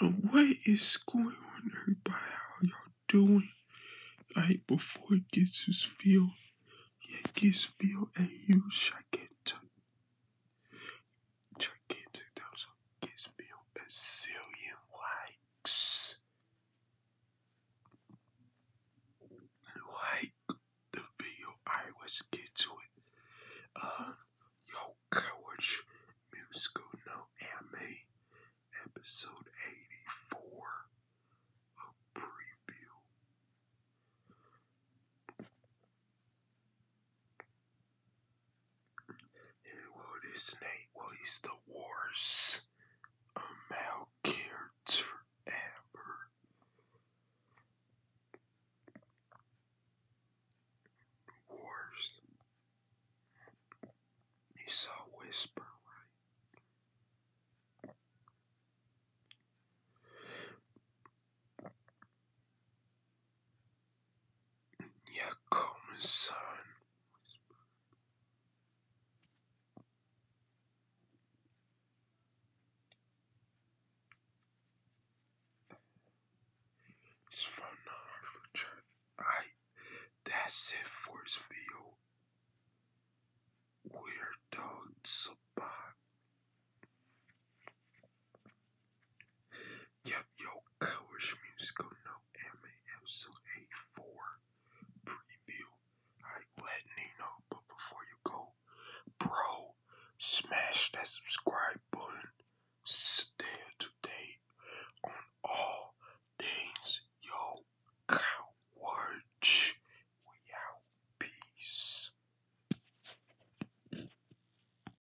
Now, what is going on, everybody? How y'all doing? Alright, before it gets to feel, it gets feel and you gigantic. Gigantic, that was a gets feel a zillion likes. Like the video, I was get to it. Uh, Yo-kai Watch, musical no anime episode 8. And what is Nate? Well, he's the worst male character ever. Worst. He saw Whisper, that's it for this video. Weird dog spot. Yep, Yo-kai Watch Musical No MA episode 84 preview. Alright, let me know, but before you go, bro, smash that subscribe.